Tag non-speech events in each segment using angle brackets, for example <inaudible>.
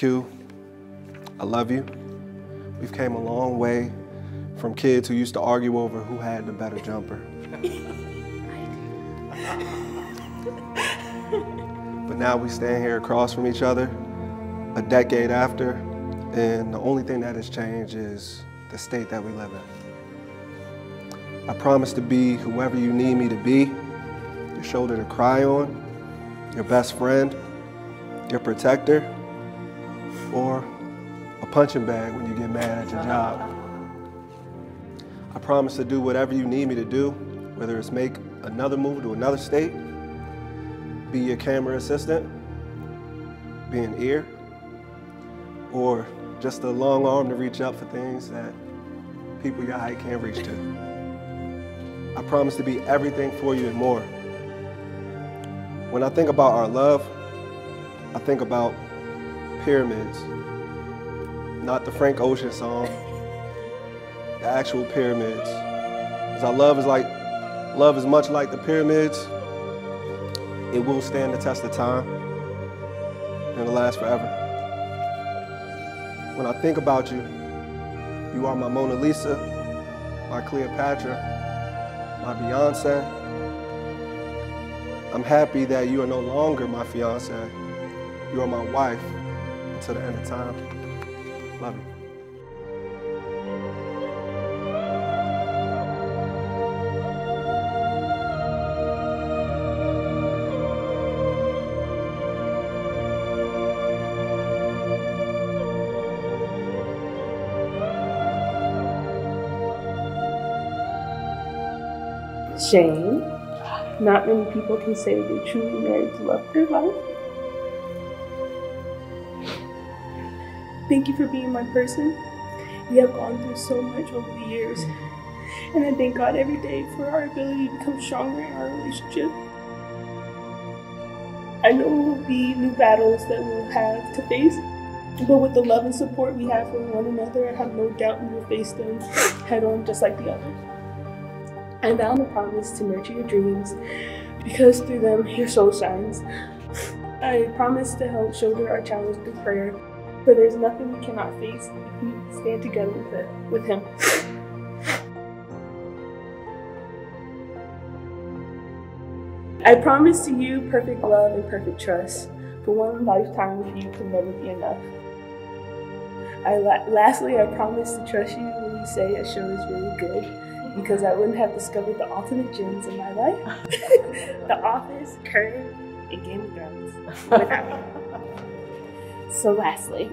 Q, I love you. We've came a long way from kids who used to argue over who had the better jumper. <laughs> but now we stand here across from each other a decade after, and the only thing that has changed is the state that we live in. I promise to be whoever you need me to be, your shoulder to cry on, your best friend, your protector, or a punching bag when you get mad at your job. I promise to do whatever you need me to do, whether it's make another move to another state, be your camera assistant, be an ear, or just a long arm to reach up for things that people your height can't reach to. I promise to be everything for you and more. When I think about our love, I think about pyramids, not the Frank Ocean song, the actual pyramids. Because our love is like, love is much like the pyramids. It will stand the test of time and it'll last forever. When I think about you, you are my Mona Lisa, my Cleopatra, my Beyonce. I'm happy that you are no longer my fiance. You are my wife until the end of time. Love you. Shane, not many people can say they truly married to love their life. Thank you for being my person. We have gone through so much over the years, and I thank God every day for our ability to become stronger in our relationship. I know there will be new battles that we'll have to face, but with the love and support we have for one another, I have no doubt we will face them head on just like the others. I vow and promise to nurture your dreams because through them your soul shines. I promise to help shoulder our challenge through prayer, for there's nothing we cannot face if we stand together with, it, with Him. I promise to you perfect love and perfect trust, for one lifetime with you can never be enough. I la- lastly, I promise to trust you when you say a show is really good because I wouldn't have discovered the ultimate gems in my life <laughs> The Office, Curve, and Game of Thrones without you. So, lastly,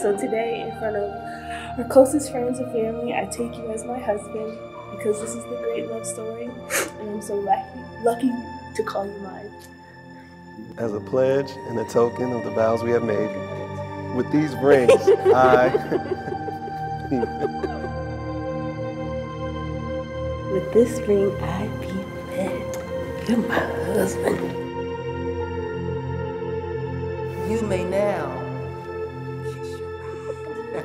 so today, in front of our closest friends and family, I take you as my husband because this is the great love story, and I'm so lucky, lucky to call you mine. As a pledge and a token of the vows we have made, with these rings, <laughs> I. With this ring, I be wed. You're my husband. You may now. To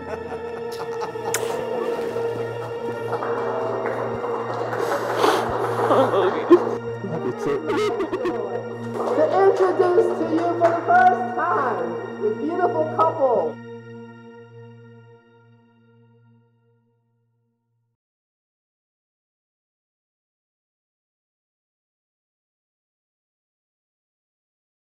introduce to you for the first time the beautiful couple